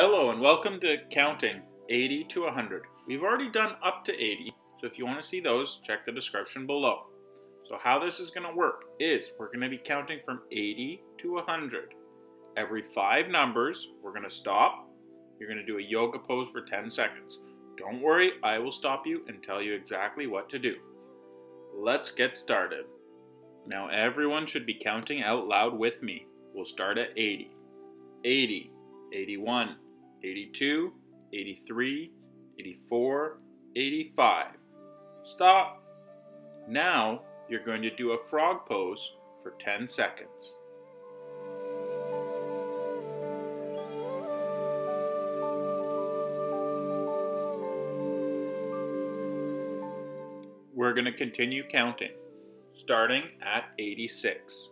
Hello and welcome to counting 80 to 100. We've already done up to 80, so if you want to see those, check the description below. So how this is going to work is we're going to be counting from 80 to 100. Every five numbers, we're going to stop. You're going to do a yoga pose for 10 seconds. Don't worry, I will stop you and tell you exactly what to do. Let's get started. Now everyone should be counting out loud with me. We'll start at 80. 80, 81, 82, 83, 84, 85. Stop. Now you're going to do a frog pose for 10 seconds. We're going to continue counting, starting at 86,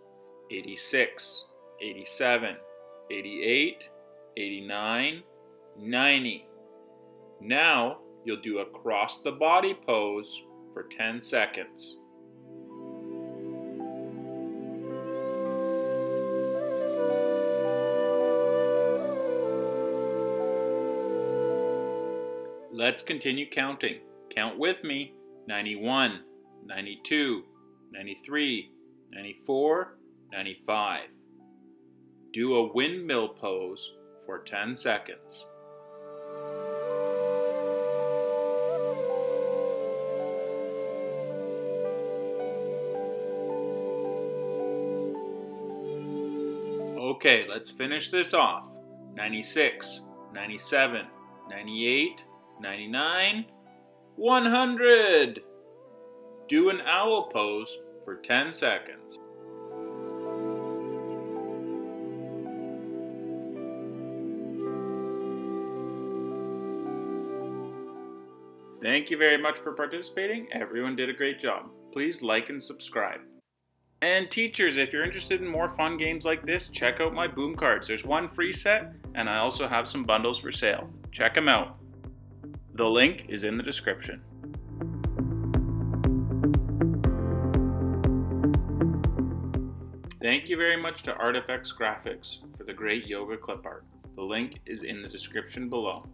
86, 87, 88, 89, 90. Now you'll do a cross the body pose for 10 seconds. Let's continue counting. Count with me 91, 92, 93, 94, 95. Do a windmill pose for 10 seconds. Okay, let's finish this off. 96, 97, 98, 99, 100. Do an owl pose for 10 seconds. Thank you very much for participating. Everyone did a great job. Please like and subscribe. And teachers, if you're interested in more fun games like this, check out my boom cards. There's one free set, and I also have some bundles for sale. Check them out. The link is in the description. Thank you very much to Artifex Graphics for the great yoga clip art. The link is in the description below.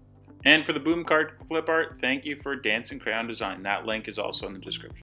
And for the boom card clip art, thank you for Dancing Crayon Design. That link is also in the description.